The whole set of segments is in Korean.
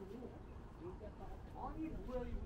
On you will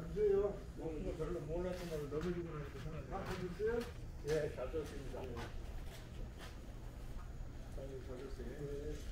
주세요. 먹는 거 별로 몰랐던 걸 넘어지고 나니까 편하죠. 아, 주세요? 예, 잘 들었습니다. 잘 들었어요.